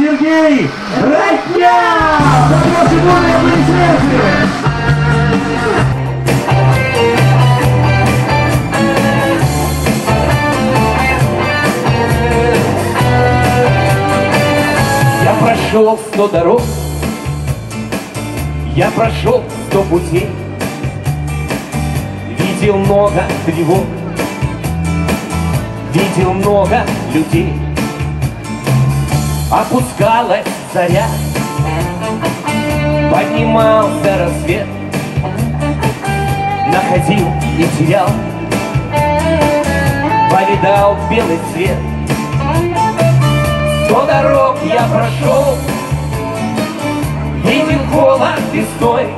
Сергей! Запрошую бурные аплодисменты! Я прошел сто дорог, я прошел сто путей, видел много тревог, видел много людей. Опускалась заря, поднимался рассвет, находил и терял, повидал белый свет. Сто дорог я прошел, видел холод весной.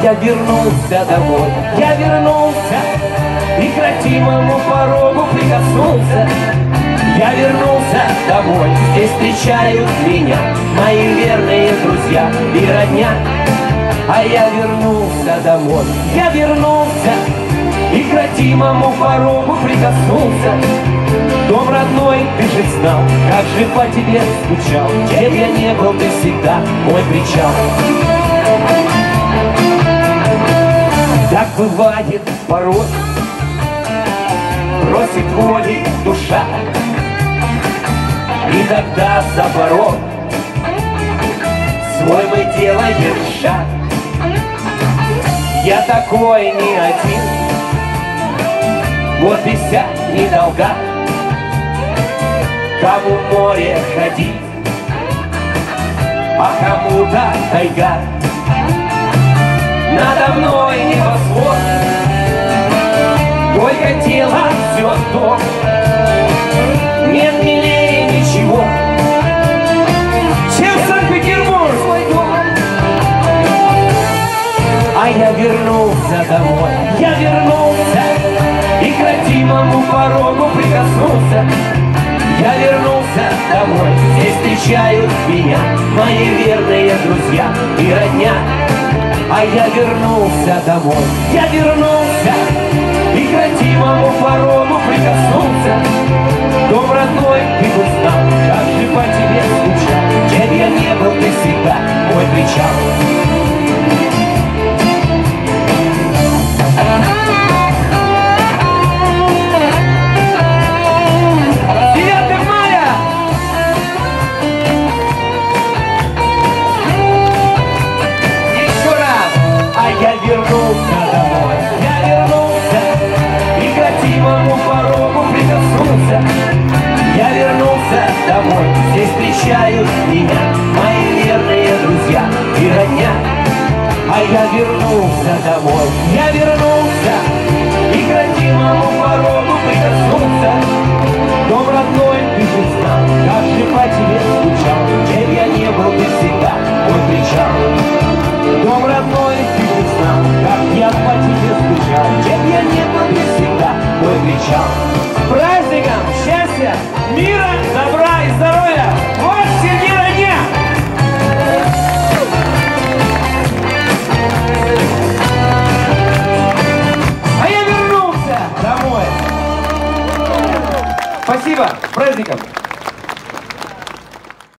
Я вернулся домой, я вернулся И к родимому порогу прикоснулся. Я вернулся домой, здесь встречают меня Мои верные друзья и родня. А я вернулся домой, я вернулся И к родимому порогу прикоснулся. Дом родной, ты же знал, как же по тебе скучал. Где я не был, ты всегда мой причал бывает порой, просит воли душа, И тогда за порог свой мы делаем шаг. Я такой не один, вот и вся недолга, Кому море ходить, а кому-то тайга. Надо мной тело все то Нет милее ничего Чем Санкт-Петербург. Свой дом А я вернулся домой Я вернулся И к родимому порогу прикоснулся. Я вернулся домой, здесь встречают меня Мои верные друзья и родня. А я вернулся домой, я вернулся к родимому порогу прикоснулся Дом родной, ты бы знал, как же по тебе скучал б я не был, ты всегда мой причал встречают меня Мои верные друзья и родня. А я вернулся домой, я вернулся И к родимому порогу прикоснулся Дом родной, ты же знал, как же по тебе скучал Где я не был, ты всегда мой причал. Дом родной, ты же знал, как я по тебе скучал Где я не был, ты всегда мой причал. predícame.